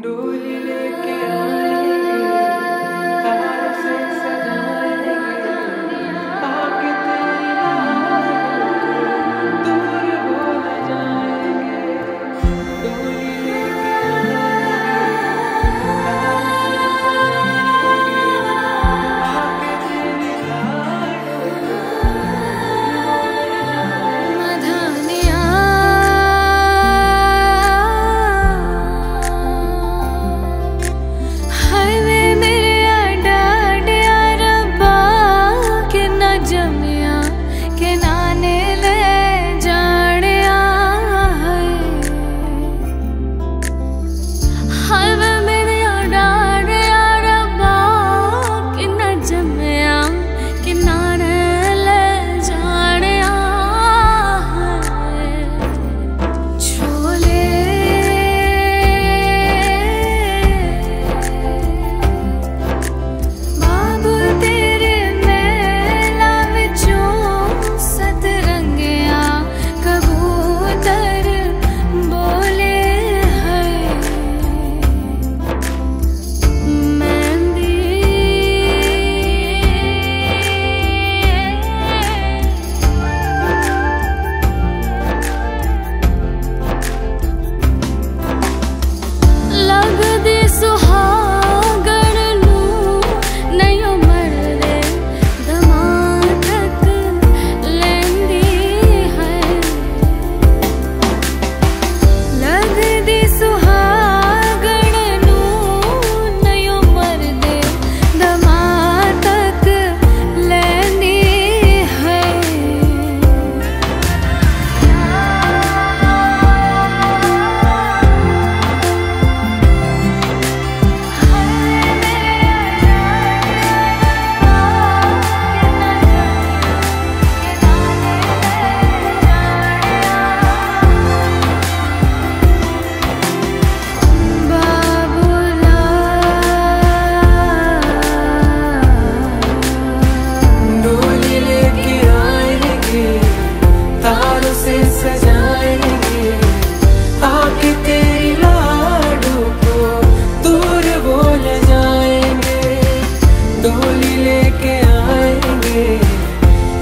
डोली लेके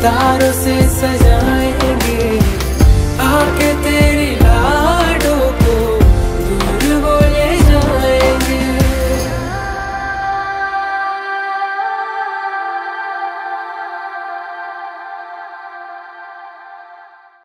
आएँगे तारों से तेरी